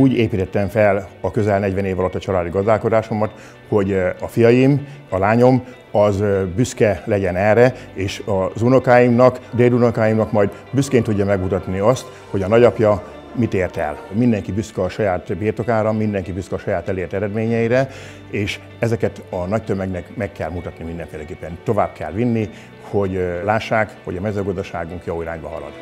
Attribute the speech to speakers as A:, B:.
A: úgy építettem fel a közel 40 év alatt a családi gazdálkodásomat, hogy eh, a fiaim, a lányom az eh, büszke legyen erre, és az unokáimnak, dédunokáimnak majd büszkén tudja megmutatni azt, hogy a nagyapja mit ért el. Mindenki büszke a saját birtokára, mindenki büszke a saját elért eredményeire, és ezeket a nagy tömegnek meg kell mutatni mindenféleképpen. Tovább kell vinni, hogy eh, lássák, hogy a mezőgazdaságunk jó irányba halad.